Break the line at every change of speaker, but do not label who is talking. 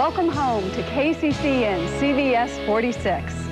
Welcome home to KCCN CBS 46.